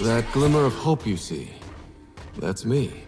That glimmer of hope you see, that's me.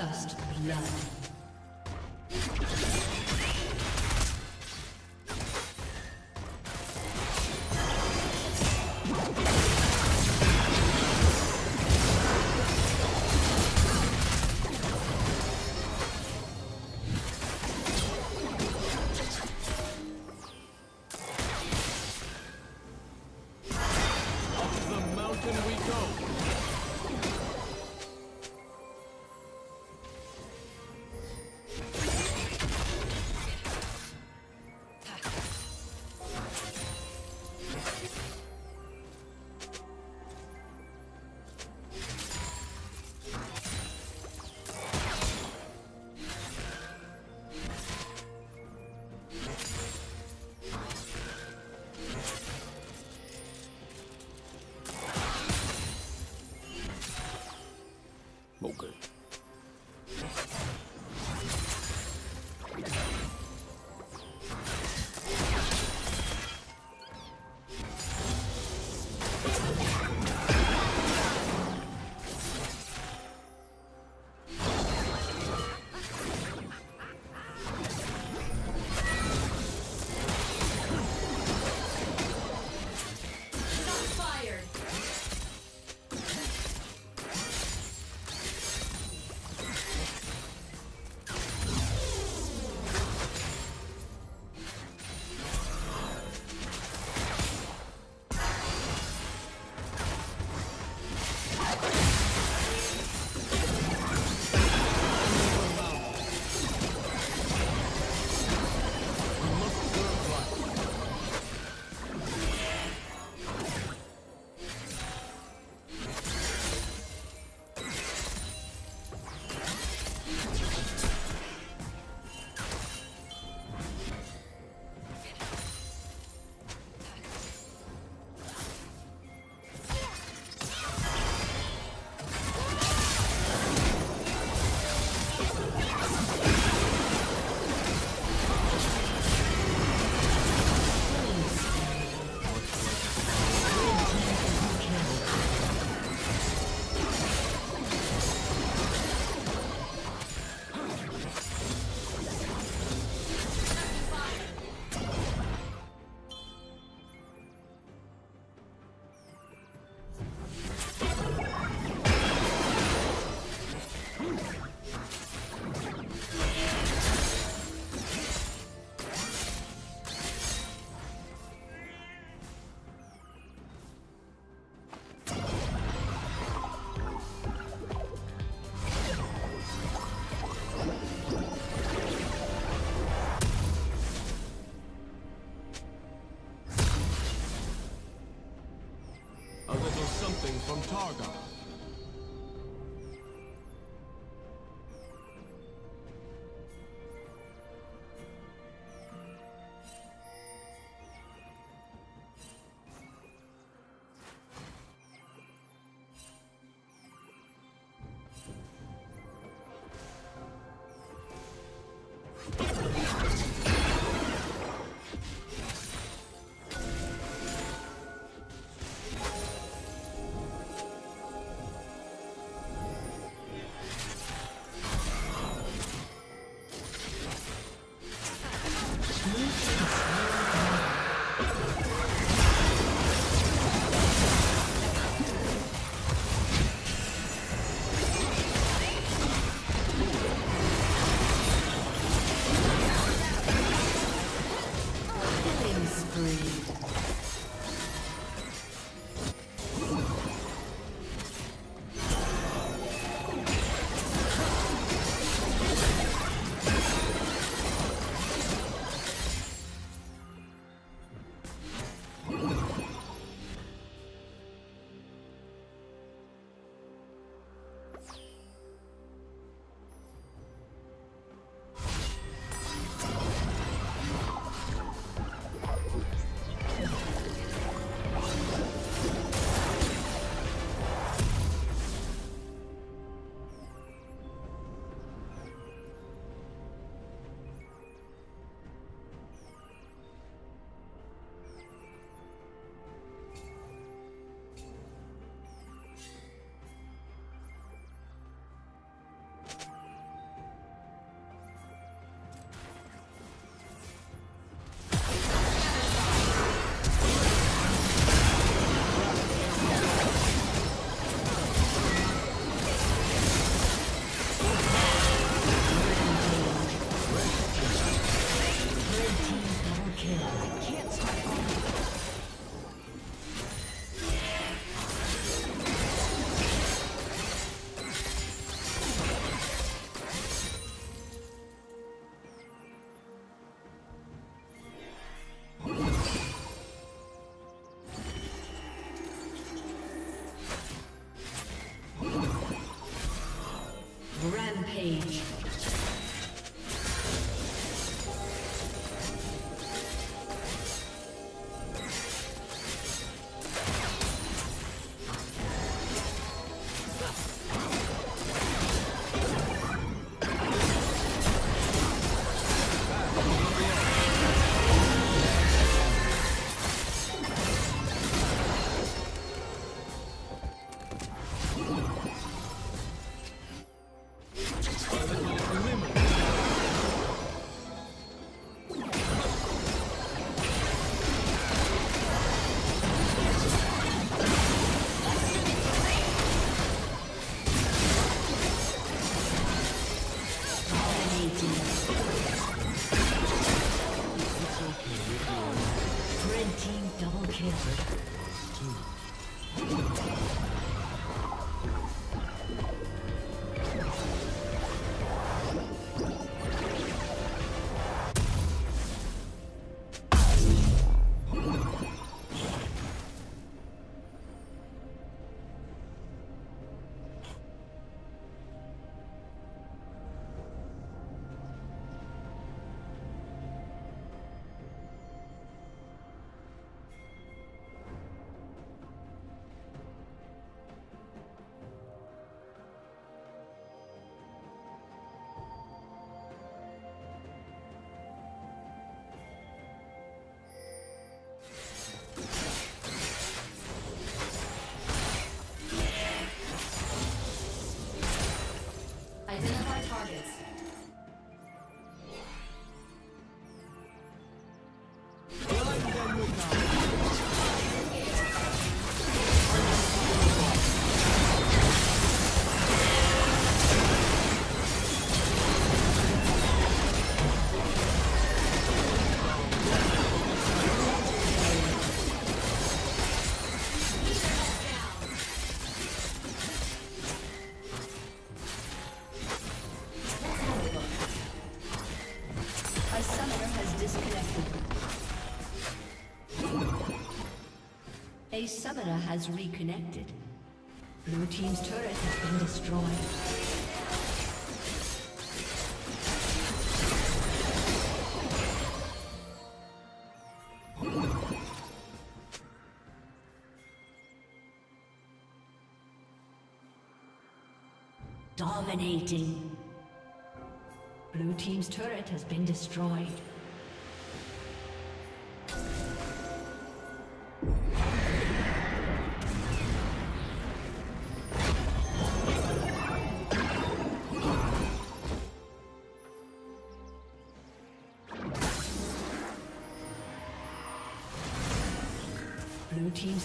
First blood. agree A summoner has reconnected. Blue Team's turret has been destroyed. Dominating. Blue Team's turret has been destroyed. Team's